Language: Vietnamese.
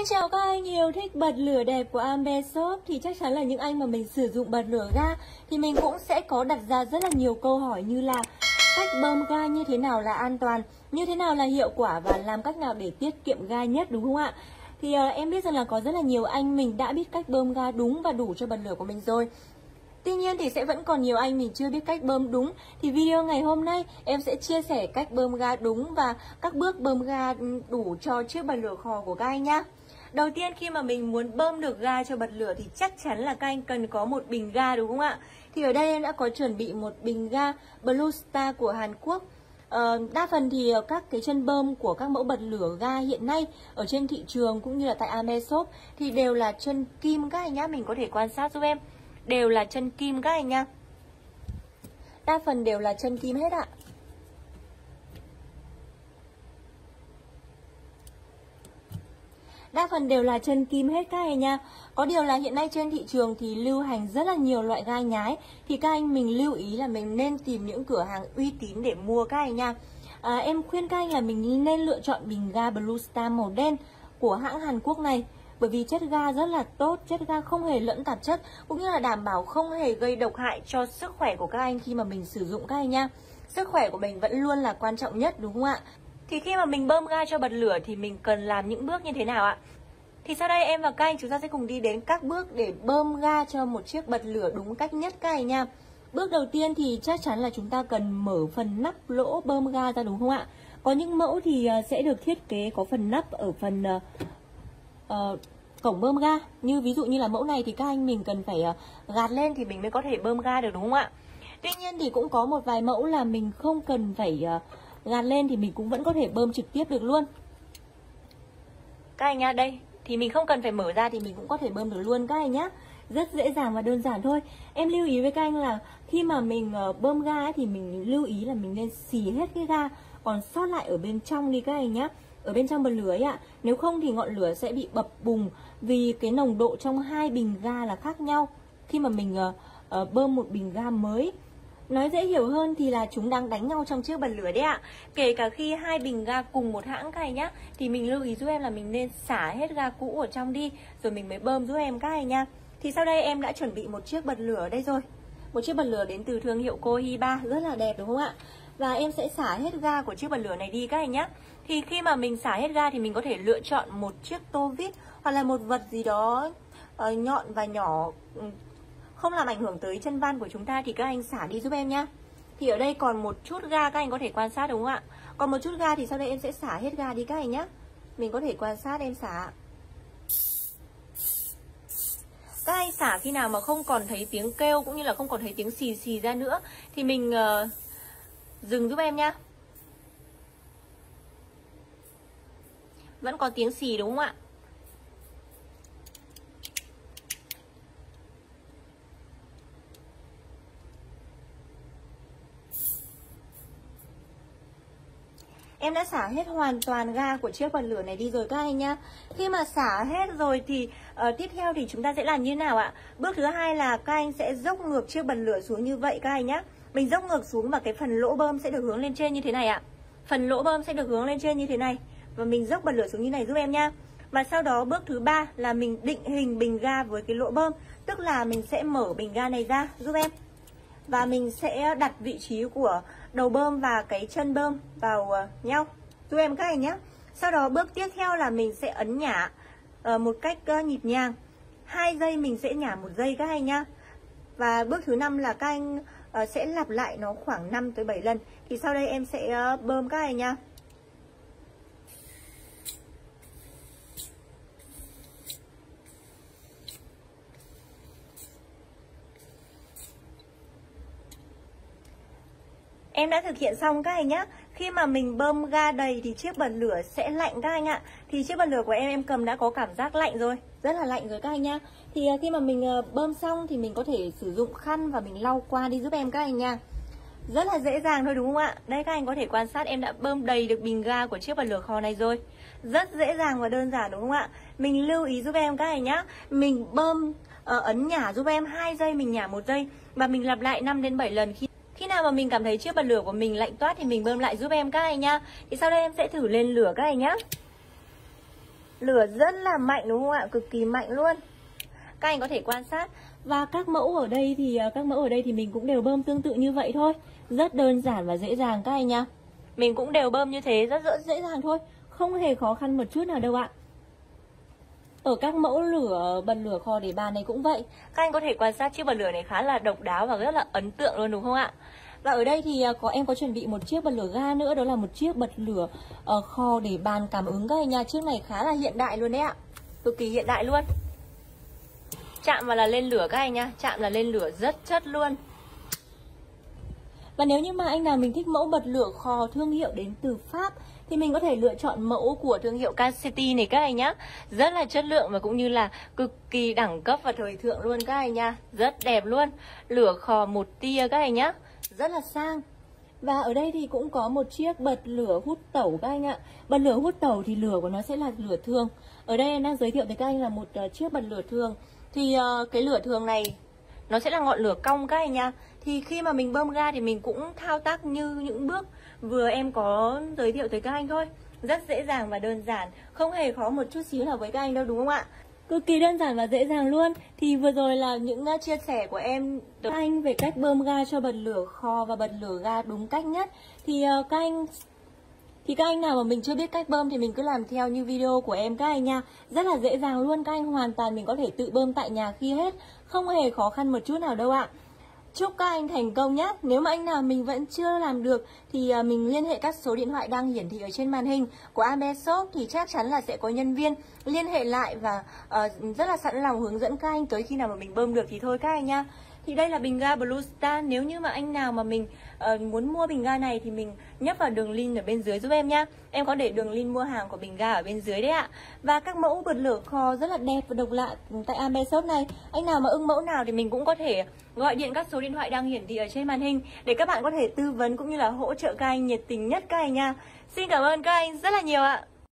Xin chào các anh yêu thích bật lửa đẹp của Ambe Shop Thì chắc chắn là những anh mà mình sử dụng bật lửa ga Thì mình cũng sẽ có đặt ra rất là nhiều câu hỏi như là Cách bơm ga như thế nào là an toàn Như thế nào là hiệu quả Và làm cách nào để tiết kiệm ga nhất đúng không ạ? Thì à, em biết rằng là có rất là nhiều anh mình đã biết cách bơm ga đúng và đủ cho bật lửa của mình rồi. Tuy nhiên thì sẽ vẫn còn nhiều anh mình chưa biết cách bơm đúng. Thì video ngày hôm nay em sẽ chia sẻ cách bơm ga đúng và các bước bơm ga ừ, đủ cho chiếc bật lửa khò của các anh nhá. Đầu tiên khi mà mình muốn bơm được ga cho bật lửa thì chắc chắn là các anh cần có một bình ga đúng không ạ? Thì ở đây em đã có chuẩn bị một bình ga Blue Star của Hàn Quốc Uh, đa phần thì các cái chân bơm của các mẫu bật lửa ga hiện nay ở trên thị trường cũng như là tại Ameshop thì đều là chân kim các anh nhá, mình có thể quan sát giúp em. Đều là chân kim các anh nhá. Đa phần đều là chân kim hết ạ. Đa phần đều là chân kim hết các anh nha Có điều là hiện nay trên thị trường thì lưu hành rất là nhiều loại ga nhái Thì các anh mình lưu ý là mình nên tìm những cửa hàng uy tín để mua các anh nha à, Em khuyên các anh là mình nên lựa chọn bình ga Blue Star màu đen của hãng Hàn Quốc này bởi vì chất ga rất là tốt, chất ga không hề lẫn tạp chất cũng như là đảm bảo không hề gây độc hại cho sức khỏe của các anh khi mà mình sử dụng các anh nha. Sức khỏe của mình vẫn luôn là quan trọng nhất đúng không ạ? Thì khi mà mình bơm ga cho bật lửa thì mình cần làm những bước như thế nào ạ? Thì sau đây em và các anh chúng ta sẽ cùng đi đến các bước để bơm ga cho một chiếc bật lửa đúng cách nhất các anh nha. Bước đầu tiên thì chắc chắn là chúng ta cần mở phần nắp lỗ bơm ga ra đúng không ạ? Có những mẫu thì ờ, sẽ được thiết kế có phần nắp ở phần uh, uh, cổng bơm ga Như ví dụ như là mẫu này thì các anh mình cần phải uh, gạt lên thì mình mới có thể bơm ga được đúng không ạ? Tuy nhiên thì cũng có một vài mẫu là mình không cần phải uh, gạt lên thì mình cũng vẫn có thể bơm trực tiếp được luôn. Các anh nhá đây thì mình không cần phải mở ra thì mình cũng có thể bơm được luôn các anh nhá. Rất dễ dàng và đơn giản thôi. Em lưu ý với các anh là khi mà mình ờ, bơm ga ấy, thì mình lưu ý là mình nên xì hết cái ga còn sót lại ở bên trong đi các anh nhá. Ở bên trong bật lửa ấy ạ. Nếu không thì ngọn lửa sẽ bị bập bùng vì cái nồng độ trong hai bình ga là khác nhau. Khi mà mình uh, uh, bơm một bình ga mới Nói dễ hiểu hơn thì là chúng đang đánh nhau trong chiếc bật lửa đấy ạ. Kể cả khi hai bình ga cùng một hãng các anh nhá Thì mình lưu ý giúp em là mình nên xả hết ga cũ ở trong đi Rồi mình mới bơm giúp em các anh nha. Thì sau đây em đã chuẩn bị một chiếc bật lửa ở đây rồi. Một chiếc bật lửa đến từ thương hiệu Kohiba Rất là đẹp đúng không ạ? Và em sẽ xả hết ga của chiếc bật lửa này đi các anh nhá. Thì khi mà mình xả hết ga thì mình có thể lựa chọn một chiếc tô vít Hoặc là một vật gì đó uh, nhọn và nhỏ ừ, không làm ảnh hưởng tới chân van của chúng ta thì các anh xả đi giúp em nhá. Thì ở đây còn một chút ga các anh có thể quan sát đúng không ạ? Còn một chút ga thì sau đây em sẽ xả hết ga đi các anh nhá. Mình có thể quan sát em xả. Các anh xả khi nào mà không còn thấy tiếng kêu cũng như là không còn thấy tiếng xì xì ra nữa thì mình uh, dừng giúp em nhá. Vẫn có tiếng xì đúng không ạ? Em đã xả hết hoàn toàn ga của chiếc bật lửa này đi rồi các anh nhá. Khi mà xả hết rồi thì uh, tiếp theo thì chúng ta sẽ làm như nào ạ? Bước thứ hai là các anh sẽ dốc ngược chiếc bật lửa xuống như vậy các anh nhá. Mình dốc ngược xuống và cái phần lỗ bơm sẽ được hướng lên trên như thế này ạ. Phần lỗ bơm sẽ được hướng lên trên như thế này. Và mình dốc bật lửa xuống như này giúp em nhá. Và sau đó bước thứ ba là mình định hình bình ga với cái lỗ bơm. Tức là mình sẽ mở bình ga này ra. Giúp em và mình sẽ đặt vị trí của đầu bơm và cái chân bơm vào ờ, nhau. Giúp em các anh nhé. Sau đó bước tiếp theo là mình sẽ ấn nhả ờ, một cách ờ, nhịp nhàng. Hai giây mình sẽ nhả một giây các anh nhá. Và bước thứ năm là các anh sẽ lặp lại nó khoảng 5 tới 7 lần. Thì sau đây em sẽ bơm các anh nhá. Em đã thực hiện xong các anh nhá. Khi mà mình bơm ga đầy thì chiếc bật lửa sẽ lạnh các anh ạ. Thì chiếc bật lửa của em em cầm đã có cảm giác lạnh rồi. Rất là lạnh rồi các anh nhá. Thì ờ, khi mà mình ờ, bơm xong thì mình có thể sử dụng khăn và mình lau qua đi giúp em các anh nha. Rất là dễ dàng thôi đúng không ạ? Đây các anh có thể quan sát em đã bơm đầy được bình ga của chiếc bật lửa kho này rồi. Rất dễ dàng và đơn giản đúng không ạ? Mình lưu ý giúp em các anh nhá. Mình bơm uh, ấn nhả giúp em 2 giây mình nhả một giây Và mình lặp lại 5 đến 7 lần khi khi nào mà mình cảm thấy chiếc bật lửa của mình lạnh toát thì mình bơm lại giúp em các anh nhá. Thì sau đây em sẽ thử lên lửa các anh nhá. Lửa rất là mạnh đúng không ạ? Cực kỳ mạnh luôn. Các anh có thể quan sát. Và các mẫu ở đây thì à, các mẫu ở đây thì mình cũng đều bơm tương tự như vậy thôi. Rất đơn giản và dễ dàng các anh nha Mình cũng đều bơm như thế, rất rất dễ dàng thôi. Không hề khó khăn một chút nào đâu ạ ở các mẫu lửa bật lửa kho để bàn này cũng vậy. Các anh có thể quan sát chiếc bật lửa này khá là độc đáo và rất là ấn tượng luôn đúng không ạ? Và ở đây thì à, có em có chuẩn bị một chiếc bật lửa ga nữa đó là một chiếc bật lửa uh, kho để bàn cảm ứng các anh nha chiếc này khá là hiện đại luôn đấy ạ. Cực kỳ hiện đại luôn. Chạm vào là lên lửa các anh nha chạm là lên lửa rất chất luôn và nếu như mà anh nào mình thích mẫu bật lửa kho thương hiệu đến từ Pháp thì mình có thể lựa chọn mẫu của thương hiệu Casetti này các anh nhá. Rất là chất lượng và cũng như là cực kỳ đẳng cấp và thời thượng luôn các anh nha. Rất đẹp luôn. Lửa kho một tia các anh nhá. Rất là sang. Và ở đây thì cũng có một chiếc bật lửa hút tẩu các anh ạ Bật lửa hút tẩu thì lửa của nó sẽ là lửa thường Ở đây em đang giới thiệu với các anh là một uh, chiếc bật lửa thường Thì uh, cái lửa thường này nó sẽ là ngọn lửa cong các anh nha thì khi mà mình bơm ga thì mình cũng thao tác như những bước vừa em có giới thiệu tới các anh thôi. Rất dễ dàng và đơn giản, Không hề khó một chút xíu nào với các anh đâu, đúng không ạ? Cực kỳ đơn giản và dễ dàng luôn. Thì vừa rồi là những à, chia sẻ của em Các anh về cách bơm ga cho bật lửa kho và bật lửa ga đúng cách nhất. Thì à, các anh, thì các anh nào mà mình chưa biết cách bơm thì mình cứ làm theo như video của em, các anh nha. Rất là dễ dàng luôn, các anh hoàn toàn mình có thể tự bơm tại nhà khi hết, Không hề khó khăn một chút nào đâu ạ. Chúc các anh thành công nhé. Nếu mà anh nào mình vẫn chưa làm được Thì à, mình liên hệ các số điện thoại đang hiển thị ở trên màn hình Của AB Shop Thì chắc chắn là sẽ có nhân viên liên hệ lại Và uh, rất là sẵn lòng hướng dẫn các anh Tới khi nào mà mình bơm được. Thì thôi các anh nha thì đây là bình ga Blue Star Nếu như mà anh nào mà mình uh, muốn mua bình ga này Thì mình nhấp vào đường link ở bên dưới giúp em nhá. Em có để đường link mua hàng của bình ga ở bên dưới đấy ạ. Và các mẫu bật lửa kho rất là đẹp và độc lạ tại Ambe Shop này. Anh nào mà ưng mẫu nào thì mình cũng có thể gọi điện các số điện thoại đang hiển thị ở trên màn hình Để các bạn có thể tư vấn cũng như là hỗ trợ các anh nhiệt tình nhất các anh nha. Xin cảm ơn các anh rất là nhiều ạ.